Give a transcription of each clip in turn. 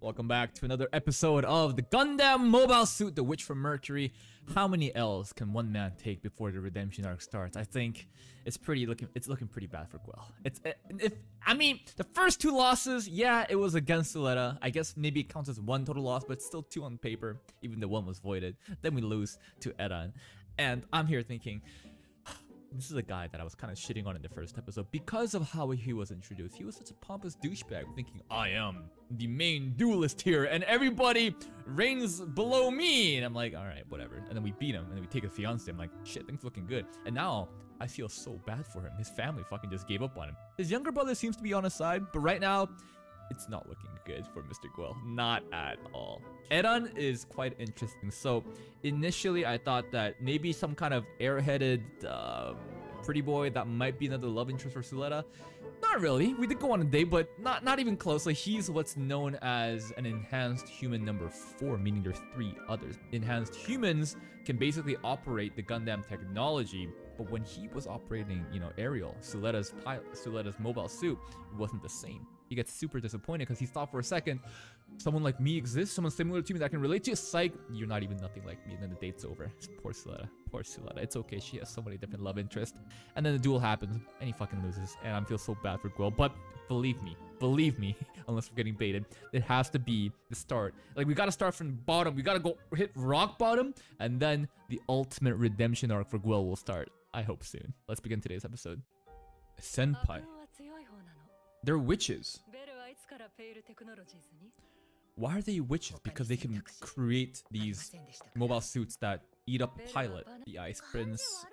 Welcome back to another episode of the Gundam Mobile Suit, The Witch from Mercury. How many L's can one man take before the redemption arc starts? I think it's pretty looking. It's looking pretty bad for Guel. It's eh, if I mean the first two losses, yeah, it was against Suletta. I guess maybe it counts as one total loss, but still two on paper, even though one was voided. Then we lose to Eran, and I'm here thinking this is a guy that I was kind of shitting on in the first episode because of how he was introduced. He was such a pompous douchebag, thinking, I am the main duelist here, and everybody reigns below me. And I'm like, all right, whatever. And then we beat him, and then we take his fiance. I'm like, shit, things looking good. And now I feel so bad for him. His family fucking just gave up on him. His younger brother seems to be on his side, but right now, it's not looking good for Mr. Guel. Not at all. Eran is quite interesting. So initially I thought that maybe some kind of airheaded uh, pretty boy that might be another love interest for Suletta. Not really. We did go on a date, but not, not even close. Like he's what's known as an enhanced human number four, meaning there's three others. Enhanced humans can basically operate the Gundam technology but when he was operating, you know, Aerial, Suletta's pilot, Suletta's mobile suit, it wasn't the same. He gets super disappointed because he thought for a second, someone like me exists, someone similar to me that I can relate to. A psych, you're not even nothing like me. And then the date's over. Poor Suletta. Poor Suletta. It's okay. She has so many different love interests. And then the duel happens and he fucking loses. And I feel so bad for Guel. But believe me, believe me, unless we're getting baited, it has to be the start. Like we gotta start from the bottom. We gotta go hit rock bottom. And then the ultimate redemption arc for Guel will start. I hope soon. Let's begin today's episode. Senpai. They're witches. Why are they witches? Because they can create these mobile suits that eat up the pilot. The Ice Prince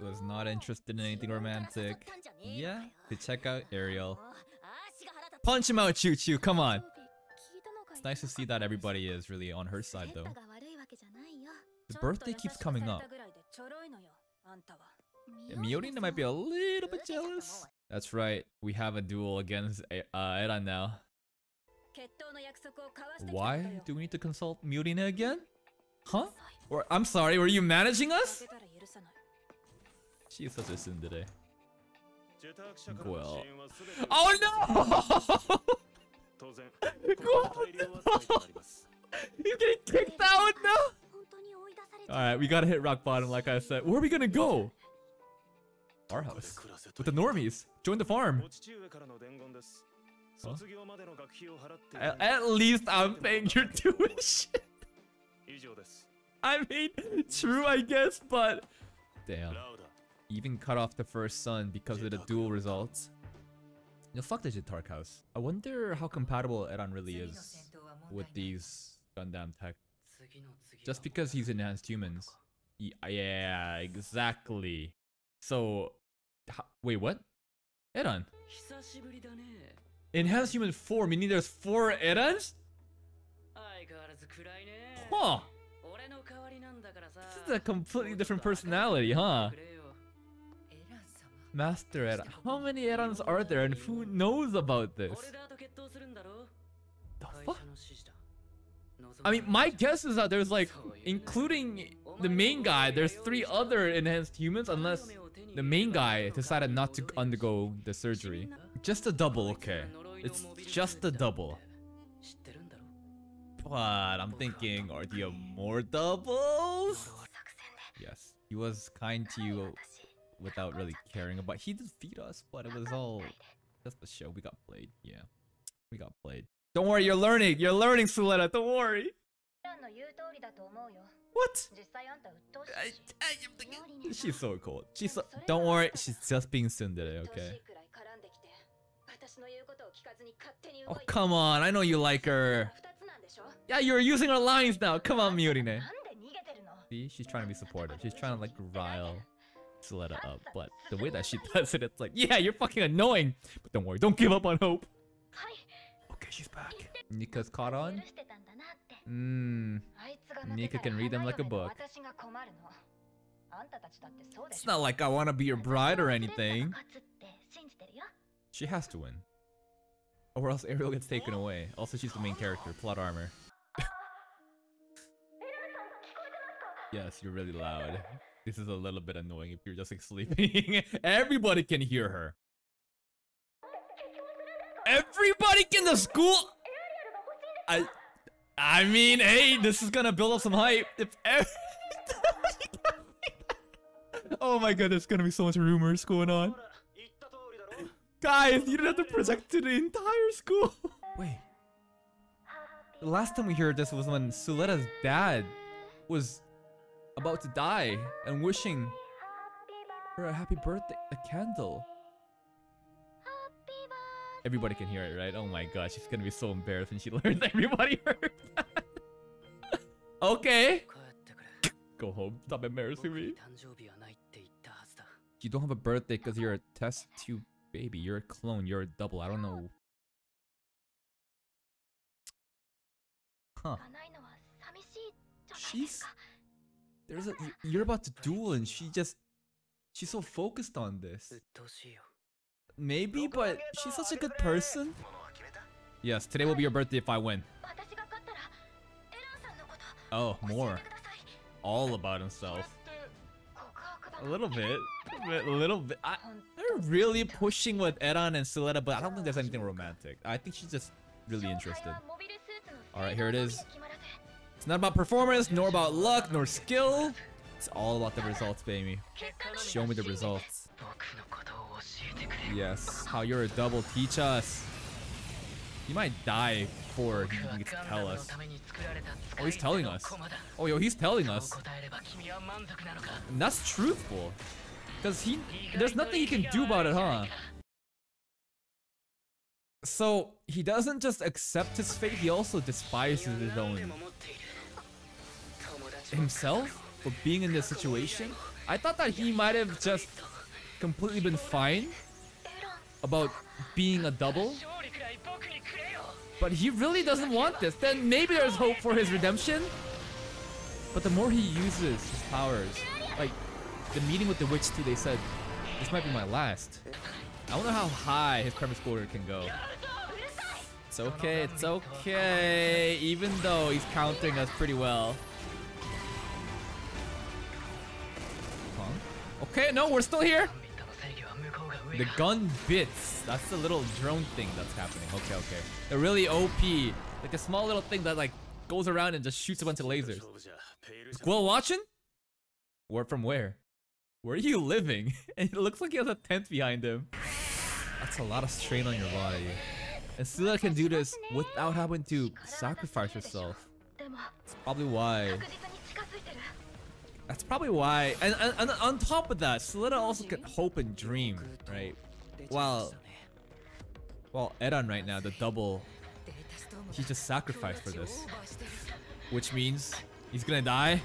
was not interested in anything romantic. Yeah, to check out Aerial. Punch him out, Chuchu, come on. It's nice to see that everybody is really on her side though. His birthday keeps coming up. Yeah, might be a little bit jealous. That's right, we have a duel against uh, Eran now. Why do we need to consult Miorine again? Huh? Or I'm sorry, were you managing us? She is such a tsundere. Well. Oh no! He's getting kicked out now! Alright, we gotta hit rock bottom like I said. Where are we gonna go? Our house. With the normies. Join the farm. Huh? At, at least I'm paying your tuition. I mean, true I guess, but... Damn. Even cut off the first son because of the duel results. You know, fuck the Jeturk house. I wonder how compatible Eran really is with these Gundam tech. Just because he's enhanced humans. Yeah, exactly. So, wait, what? Eran? Enhanced human form, meaning there's 4 Erans? Huh. This is a completely different personality, huh? Master Eran. How many Erans are there and who knows about this? The fuck? I mean, my guess is that there's like, including the main guy, there's three other enhanced humans unless the main guy decided not to undergo the surgery. Just a double, okay. It's just a double. But I'm thinking, are there more doubles? Yes, he was kind to you without really caring about. He did feed us, but it was all just the show. We got played. Yeah, we got played. Don't worry, you're learning. You're learning, Suletta! Don't worry. What? she's so cool. She's so, don't worry, she's just being tsundere, okay? Oh, come on. I know you like her. Yeah, you're using her lines now. Come on, Miorine. See, she's trying to be supportive. She's trying to like rile Suletta up. But the way that she does it, it's like, yeah, you're fucking annoying. But don't worry, don't give up on hope. Okay, she's back. Nika's caught on? Mmm. Nika can read them like a book. It's not like I want to be your bride or anything. She has to win. Or else Aerial gets taken away. Also, she's the main character. Plot armor. yes, you're really loud. This is a little bit annoying if you're just like sleeping. Everybody can hear her. Everybody in the school I, I mean, hey, this is gonna build up some hype. If oh my god, there's gonna be so much rumors going on. Guys, you don't have to project to the entire school. Wait. The last time we heard this was when Suletta's dad was about to die and wishing her a happy birthday, a candle. Everybody can hear it, right? Oh my god, she's gonna be so embarrassed when she learns everybody heard that. okay. Go home. Stop embarrassing me. You don't have a birthday because you're a test tube baby. You're a clone. You're a double. I don't know. Huh. She's... There's a... You're about to duel and she just... She's so focused on this. Maybe, but she's such a good person. Yes, today will be your birthday if I win. Oh, more. All about himself. A little bit. A little bit. I, they're really pushing with Eran and Suletta, but I don't think there's anything romantic. I think she's just really interested. Alright, here it is. It's not about performance, nor about luck, nor skill. It's all about the results, baby. Show me the results. Yes, how you're a double. Teach us. He might die before he can tell us. Oh, he's telling us. Oh, yo, he's telling us. And that's truthful. Because he, there's nothing he can do about it, huh? So, he doesn't just accept his fate, he also despises his own himself for being in this situation. I thought that he might have just completely been fine about being a double. But he really doesn't want this. Then maybe there's hope for his redemption. But the more he uses his powers, like the meeting with the witch too, they said, this might be my last. I wonder how high his Permet score can go. It's okay, it's okay. Even though he's countering us pretty well. Huh? Okay, no, we're still here. The gun bits. That's the little drone thing that's happening. Okay, okay. They're really OP. Like a small little thing that like goes around and just shoots a bunch of lasers. Guel watching? Where from where? Where are you living? and it looks like he has a tent behind him. That's a lot of strain on your body. And Sula can do this without having to sacrifice herself. That's probably why. That's probably why. And, and, and on top of that, Suletta also can hope and dream, right? While, while Eran right now, the double, he just sacrificed for this. Which means he's gonna die.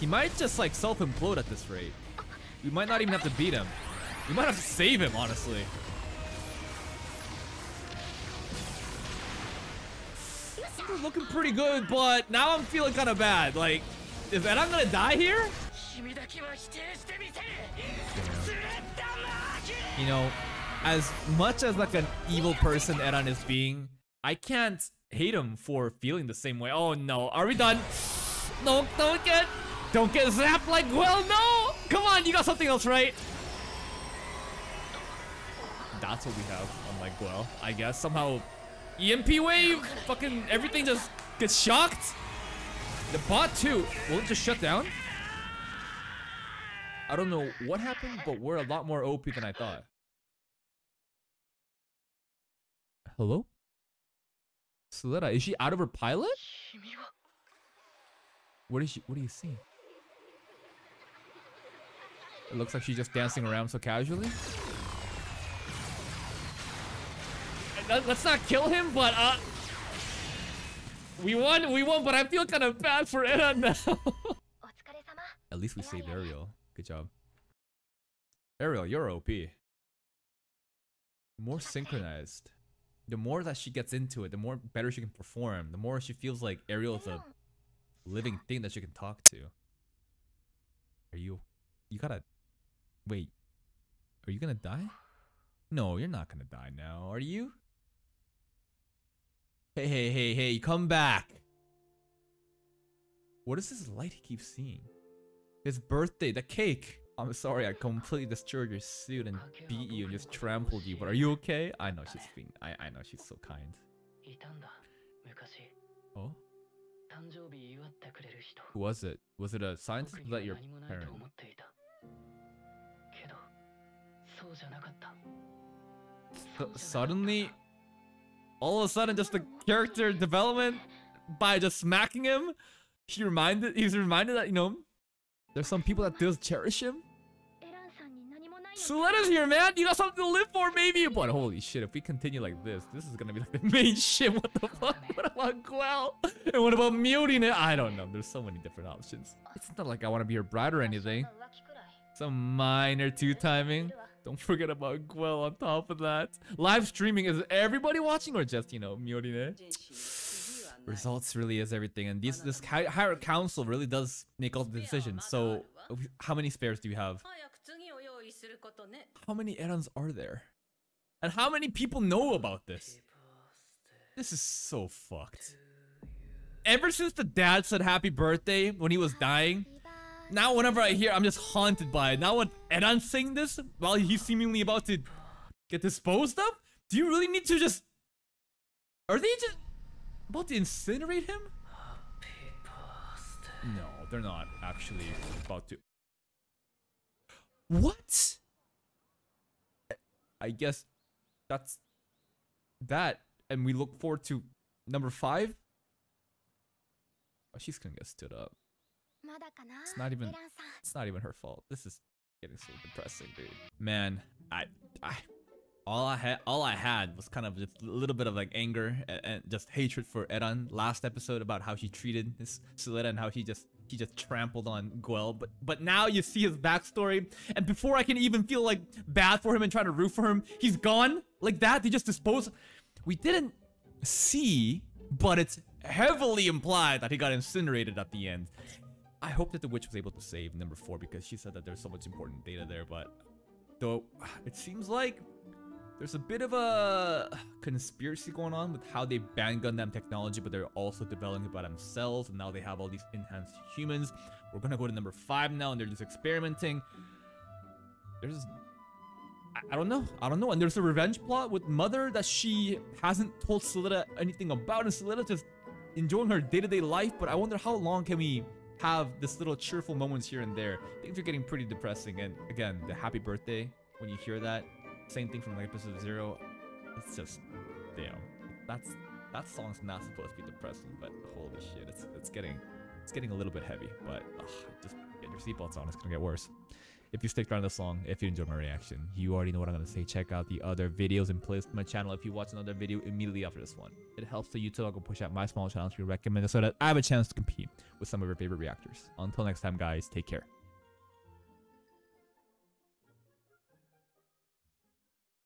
He might just like self-implode at this rate. We might not even have to beat him. We might have to save him, honestly. We're looking pretty good, but now I'm feeling kind of bad. Like, is Eran gonna die here? You know, as much as like an evil person Eran is being, I can't hate him for feeling the same way. Oh no, are we done? No, don't get, don't get zapped like well, no! Come on, you got something else, right? That's what we have on like well, I guess. Somehow, EMP wave, fucking everything just gets shocked. The bot too, will it just shut down? I don't know what happened, but we're a lot more OP than I thought. Hello? Suletta, is she out of her pilot? What is she? What do you see? It looks like she's just dancing around so casually. Let's not kill him, but uh, we won, we won, but I feel kind of bad for Eran now. At least we saved Aerial. Good job. Aerial, you're OP. More synchronized the more that she gets into it, the more better she can perform. The more she feels like Aerial is a living thing that she can talk to. Are you? You gotta. Wait. Are you gonna die? No, you're not gonna die now. Are you? Hey, hey, hey, hey, come back. What is this light he keeps seeing? His birthday, the cake. I'm sorry, I completely destroyed your suit and beat you and just trampled you, but are you okay? I know she's being- I, I know she's so kind. Oh? Who was it? Was it a scientist? That your parents? S suddenly, all of a sudden just the character development by just smacking him he reminded he's reminded that you know there's some people that just cherish him. So let us here man. You got something to live for maybe but holy shit. If we continue like this this is gonna be like the main shit. What the fuck? What about Guel? And what about muting it? I don't know. There's so many different options. It's not like I want to be your bride or anything. Some minor two timing don't forget about Guel on top of that. Live streaming, is everybody watching or just, you know, Miorine? Results really is everything. And these, this higher council really does make all the decisions. So how many spares do you have? How many Erans are there? And how many people know about this? This is so fucked. Ever since the dad said happy birthday when he was dying, now whenever I hear, I'm just haunted by it. Now when Eran's saying this, while he's seemingly about to get disposed of, do you really need to just... Are they just about to incinerate him? No, they're not actually about to. What? I guess that's that, and we look forward to number five. Oh, she's gonna get stood up. It's not even it's not even her fault. This is getting so depressing, dude. Man, I I all I had all I had was kind of just a little bit of like anger and, and just hatred for Eran last episode about how she treated this Suletta and how she just he just trampled on Guel. but but now you see his backstory, and before I can even feel like bad for him and try to root for him, he's gone like that. They just dispose. We didn't see, but it's heavily implied that he got incinerated at the end. I hope that the witch was able to save number four because she said that there's so much important data there, but though it seems like there's a bit of a conspiracy going on with how they ban Gundam technology, but they're also developing it by themselves, and now they have all these enhanced humans. We're gonna go to number five now, and they're just experimenting. There's I- I don't know. I don't know. And there's a revenge plot with Mother that she hasn't told Suletta anything about, and Suletta just enjoying her day-to-day life. But I wonder how long can we have this little cheerful moments here and there? Things are getting pretty depressing. And again, the happy birthday when you hear that, same thing from like episode zero. It's just, damn. That's that song's not supposed to be depressing, but holy shit, it's it's getting it's getting a little bit heavy. But ugh, just get your seatbelts on. It's gonna get worse. If you stick around this long, if you enjoyed my reaction, you already know what I'm gonna say. Check out the other videos and playlists on my channel if you watch another video immediately after this one. It helps the YouTube algorithm push out my small channels to be recommended so that I have a chance to compete with some of your favorite reactors. Until next time, guys, take care.